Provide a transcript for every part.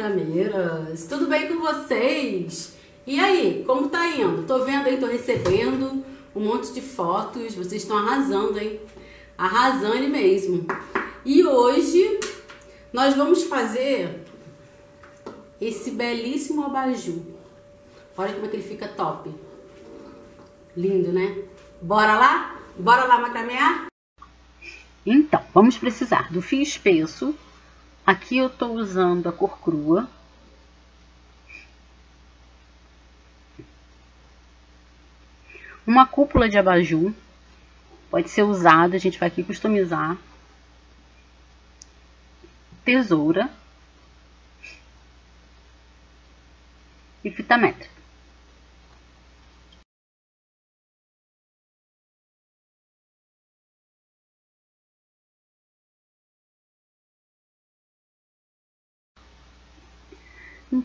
Macrameiras, tudo bem com vocês? E aí, como tá indo? Tô vendo aí, tô recebendo um monte de fotos, vocês estão arrasando, hein? Arrasando mesmo. E hoje nós vamos fazer esse belíssimo abajur. Olha como é que ele fica top. Lindo, né? Bora lá? Bora lá macramear? Então, vamos precisar do fio espesso. Aqui eu estou usando a cor crua. Uma cúpula de abajur. Pode ser usada, a gente vai aqui customizar. Tesoura. E fita métrica.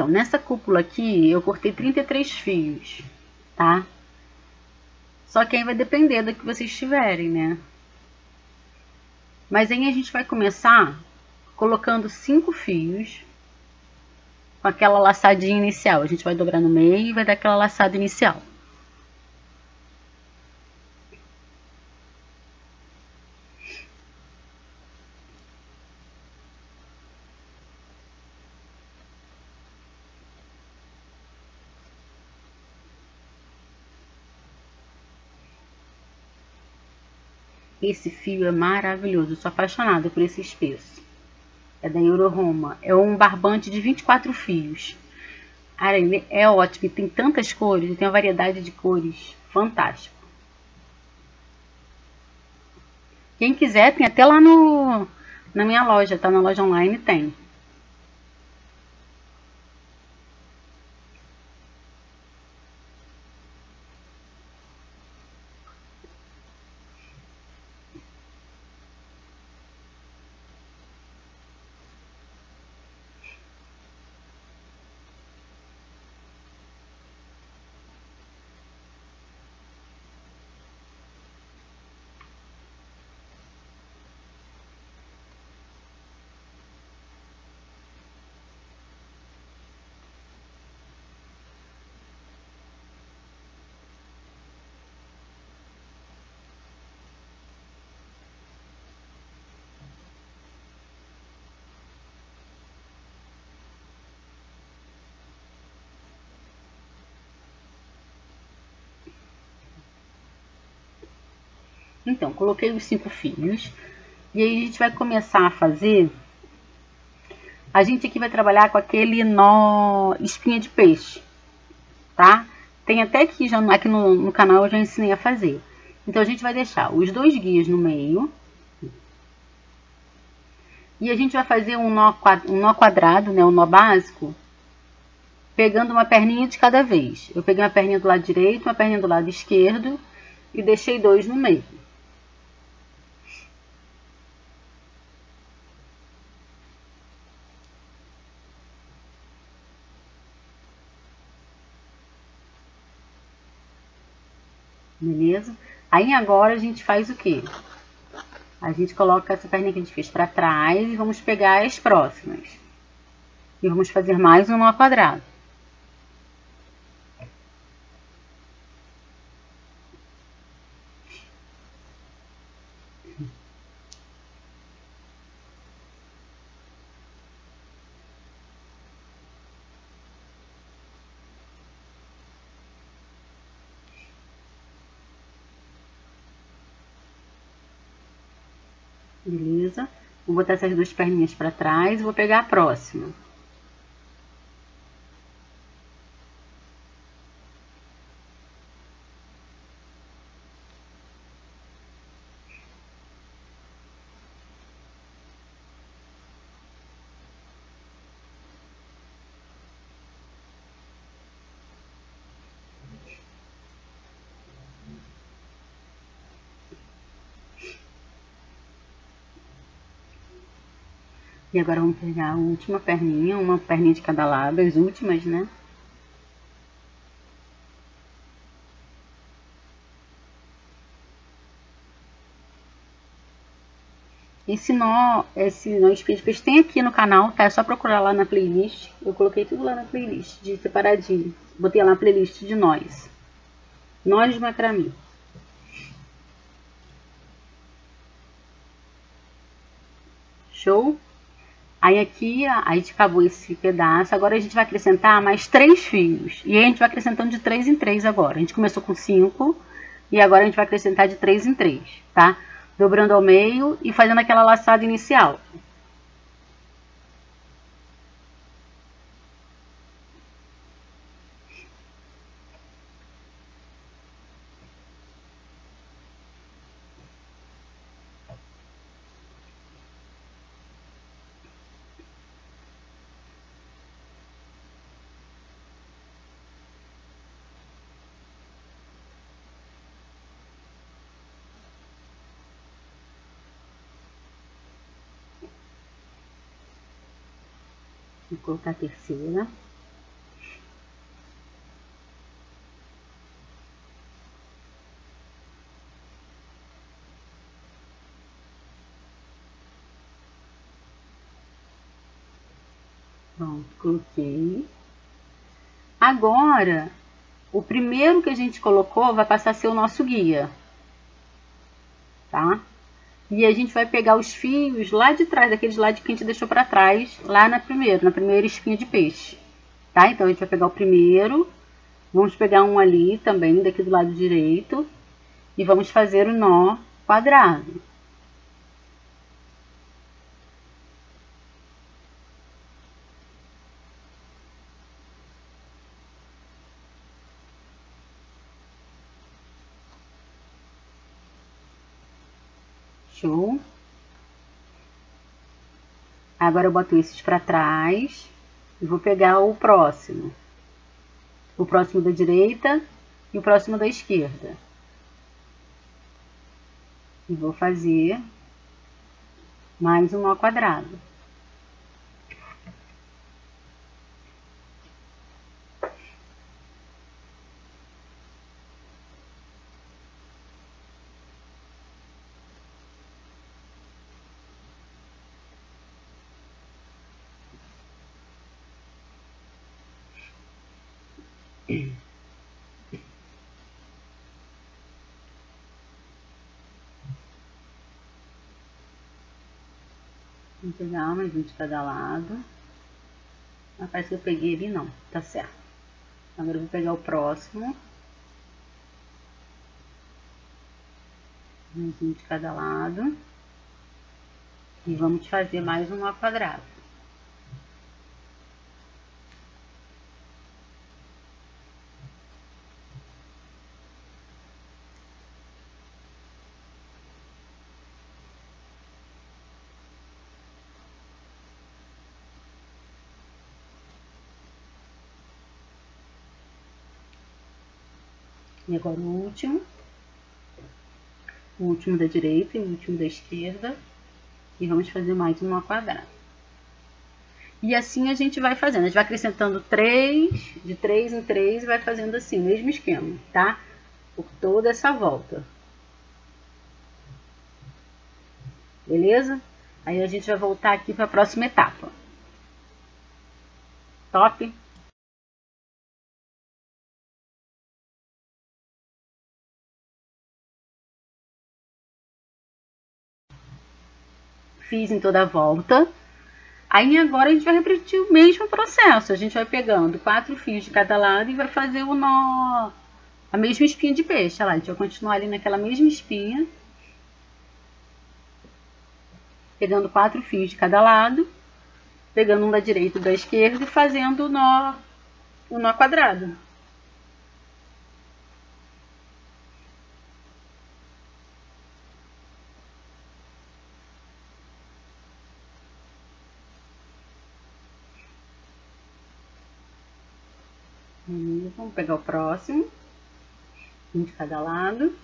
Então, nessa cúpula aqui, eu cortei 33 fios, tá? Só que aí vai depender do que vocês tiverem, né? Mas aí a gente vai começar colocando cinco fios com aquela laçadinha inicial. A gente vai dobrar no meio e vai dar aquela laçada inicial. Esse fio é maravilhoso, eu sou apaixonada por esse espesso. É da Euroroma. É um barbante de 24 fios. Cara, ele é ótimo, tem tantas cores, tem uma variedade de cores. Fantástico. Quem quiser, tem até lá no, na minha loja, tá? Na loja online tem. Então, coloquei os cinco fios. E aí a gente vai começar a fazer... A gente aqui vai trabalhar com aquele nó espinha de peixe, tá? Tem até aqui, já, aqui no, no canal eu já ensinei a fazer. Então, a gente vai deixar os dois guias no meio. E a gente vai fazer um nó, um nó quadrado, né? Um nó básico. Pegando uma perninha de cada vez. Eu peguei uma perninha do lado direito, uma perninha do lado esquerdo. E deixei dois no meio. Beleza? Aí agora a gente faz o quê? A gente coloca essa perninha que a gente fez para trás e vamos pegar as próximas. E vamos fazer mais um nó quadrado. Beleza? Vou botar essas duas perninhas para trás e vou pegar a próxima. E agora vamos pegar a última perninha, uma perninha de cada lado, as últimas, né? esse nó, esse nó peixe tem aqui no canal, tá? É só procurar lá na playlist. Eu coloquei tudo lá na playlist, de separadinho. Botei lá na playlist de nós. Nós macramê. Show? Aí aqui a gente acabou esse pedaço. Agora a gente vai acrescentar mais três fios. E a gente vai acrescentando de três em três agora. A gente começou com cinco e agora a gente vai acrescentar de três em três, tá? Dobrando ao meio e fazendo aquela laçada inicial. Vou colocar a terceira. Pronto, coloquei. Agora, o primeiro que a gente colocou vai passar a ser o nosso guia. Tá? E a gente vai pegar os fios lá de trás, daqueles lá que a gente deixou para trás, lá na primeira, na primeira espinha de peixe. Tá? Então, a gente vai pegar o primeiro, vamos pegar um ali também, daqui do lado direito, e vamos fazer o nó quadrado. Show? Agora eu boto esses para trás e vou pegar o próximo. O próximo da direita e o próximo da esquerda. E vou fazer mais um nó quadrado. Vou pegar mais um de cada lado. Ah, parece que eu peguei ali, não. Tá certo. Agora eu vou pegar o próximo. Mais um de cada lado. E vamos fazer mais um nó quadrado. E agora o último. O último da direita e o último da esquerda. E vamos fazer mais uma quadrada. E assim a gente vai fazendo. A gente vai acrescentando três, de três em três, e vai fazendo assim, o mesmo esquema, tá? Por toda essa volta. Beleza? Aí a gente vai voltar aqui para a próxima etapa. Top? Fiz em toda a volta. Aí agora a gente vai repetir o mesmo processo. A gente vai pegando quatro fios de cada lado e vai fazer o nó, a mesma espinha de peixe. Olha lá, a gente vai continuar ali naquela mesma espinha. Pegando quatro fios de cada lado. Pegando um da direita e da esquerda e fazendo o nó, o nó quadrado. Vamos pegar o próximo. Um de cada lado.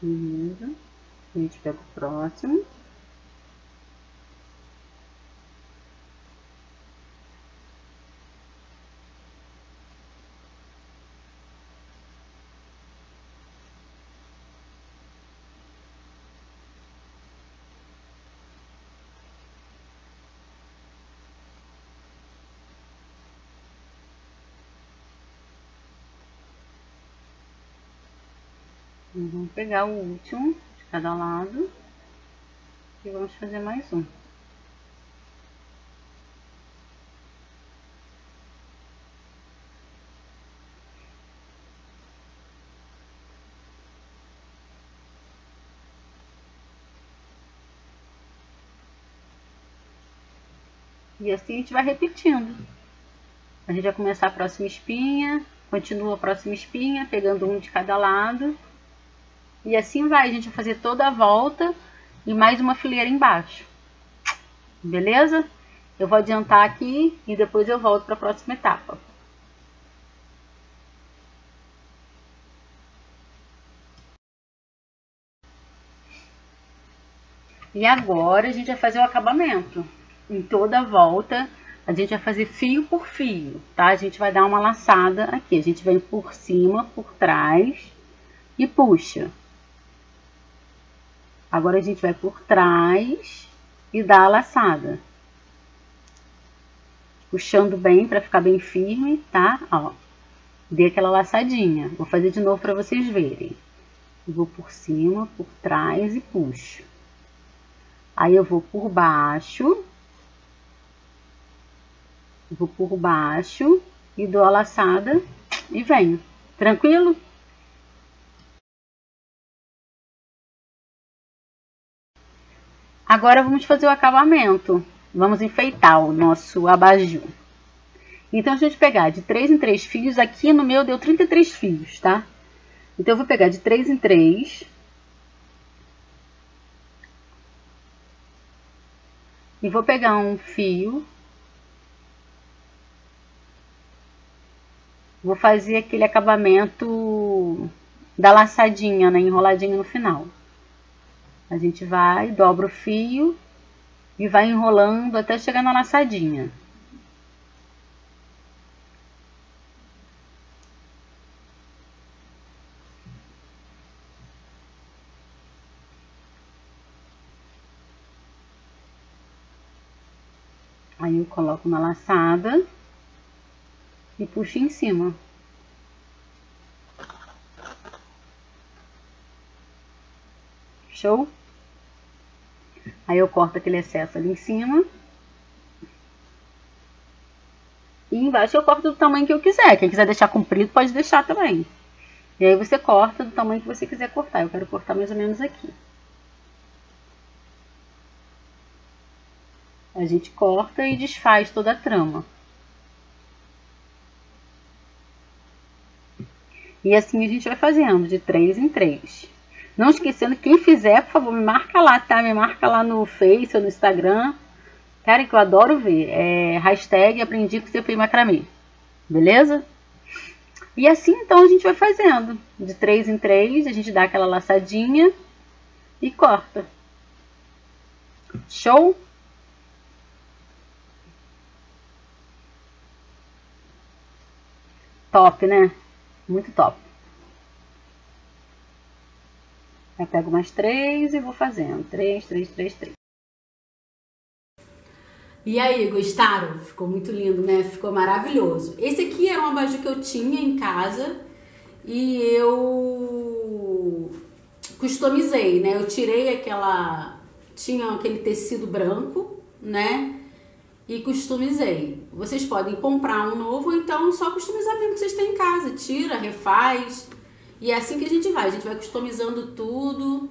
Beleza. A gente pega o próximo. Vamos pegar o último de cada lado e vamos fazer mais um. E assim a gente vai repetindo. A gente vai começar a próxima espinha, continua a próxima espinha, pegando um de cada lado. E assim vai, a gente vai fazer toda a volta e mais uma fileira embaixo. Beleza? Eu vou adiantar aqui e depois eu volto para a próxima etapa. E agora a gente vai fazer o acabamento. Em toda a volta, a gente vai fazer fio por fio, tá? A gente vai dar uma laçada aqui. A gente vem por cima, por trás e puxa. Agora a gente vai por trás e dá a laçada. Puxando bem para ficar bem firme, tá? Ó, dê aquela laçadinha. Vou fazer de novo para vocês verem. vou por cima, por trás e puxo. Aí eu vou por baixo. Vou por baixo e dou a laçada e venho. Tranquilo? Agora vamos fazer o acabamento. Vamos enfeitar o nosso abajur. Então, a gente pegar de 3 em 3 fios. Aqui no meu deu 33 fios, tá? Então, eu vou pegar de 3 em 3. E vou pegar um fio. Vou fazer aquele acabamento da laçadinha, né? Enroladinho no final. A gente vai, dobra o fio e vai enrolando até chegar na laçadinha. Aí eu coloco na laçada e puxo em cima. Show? Aí eu corto aquele excesso ali em cima. E embaixo eu corto do tamanho que eu quiser. Quem quiser deixar comprido pode deixar também. E aí você corta do tamanho que você quiser cortar. Eu quero cortar mais ou menos aqui. A gente corta e desfaz toda a trama. E assim a gente vai fazendo, de três em três. Não esquecendo, quem fizer, por favor, me marca lá, tá? Me marca lá no Face ou no Instagram. Cara, que eu adoro ver. É hashtag aprendi com seu macramê. Beleza? E assim, então, a gente vai fazendo. De três em três, a gente dá aquela laçadinha e corta. Show? Top, né? Muito top. Eu pego mais três e vou fazendo. Três, três, três, três. E aí, gostaram? Ficou muito lindo, né? Ficou maravilhoso. Esse aqui era um abajur que eu tinha em casa e eu customizei, né? Eu tirei aquela... Tinha aquele tecido branco, né? E customizei. Vocês podem comprar um novo ou então só customizar mesmo que vocês têm em casa. Tira, refaz e é assim que a gente vai, a gente vai customizando tudo.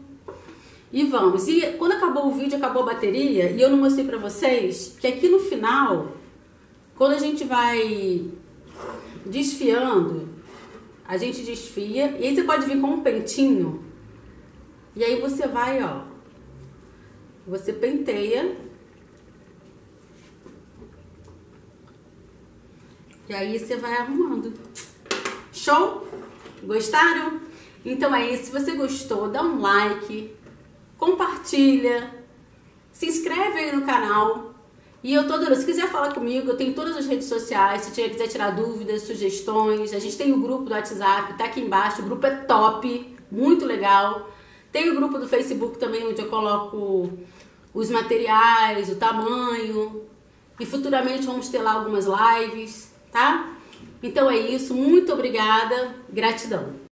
E vamos. E quando acabou o vídeo, acabou a bateria, e eu não mostrei pra vocês que aqui no final, quando a gente vai desfiando, a gente desfia, e aí você pode vir com um pentinho, e aí você vai, ó, você penteia, e aí você vai arrumando. Show? Gostaram? Então é isso. Se você gostou, dá um like, compartilha, se inscreve aí no canal. E eu tô adorando. Se quiser falar comigo, eu tenho todas as redes sociais. Se quiser tirar dúvidas, sugestões, a gente tem o grupo do WhatsApp, tá aqui embaixo. O grupo é top, muito legal. Tem o grupo do Facebook também, onde eu coloco os materiais, o tamanho. E futuramente vamos ter lá algumas lives, tá? Então é isso. Muito obrigada. Gratidão.